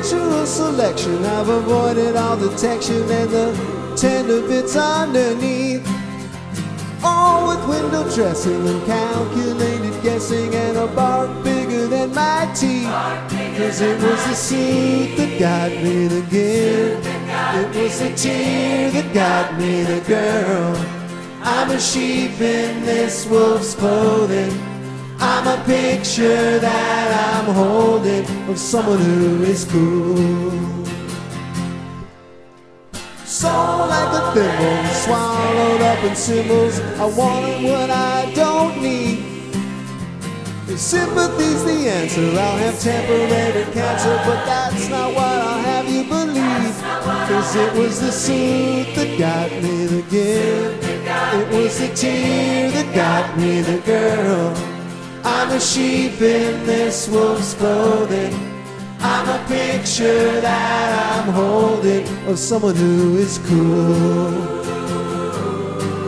beautiful selection. I've avoided all detection and the tender bits underneath. All with window dressing and calculated guessing and a bark bigger than my teeth. Cause it was the suit that got me the gift. It was the tear that got me the girl. I'm a sheep in this wolf's clothing. Picture that I'm holding of someone who is cool. So like a thimble, swallowed up in symbols. I want what I don't need. If sympathy's the answer, I'll have temporary cancer, but that's not what I'll have you believe. Cause it was the suit that got me the gift. It was the tear that got me the girl. I'm a sheep in this wolf's clothing. I'm a picture that I'm holding of someone who is cool.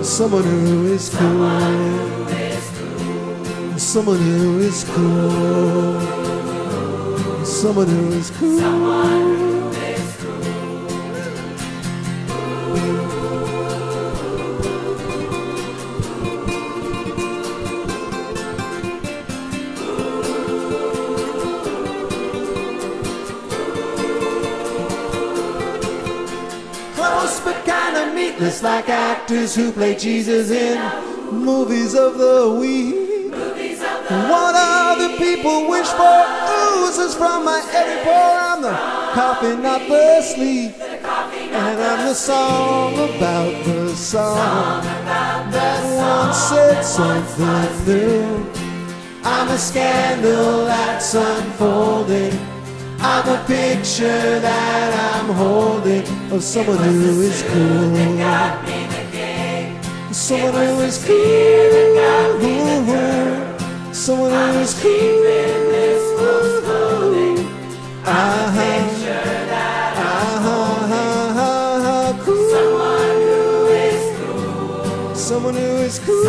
Someone who is cool. Someone who is cool. Someone who is cool. But kinda meatless like actors who play Jesus in movies of the week. What other people wish for oozes from my every pore. I'm the coffee, not the sleep. And I'm the song about the song that once said something new. I'm a scandal that's unfolding. I'm a picture that I'm holding of someone who is cool. Someone who is cool. Someone who is cool. Uh-huh. Uh-huh. Cool. Someone who is true Someone who is cool.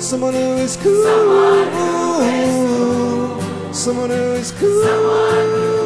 Someone who is cool. Someone who is cool.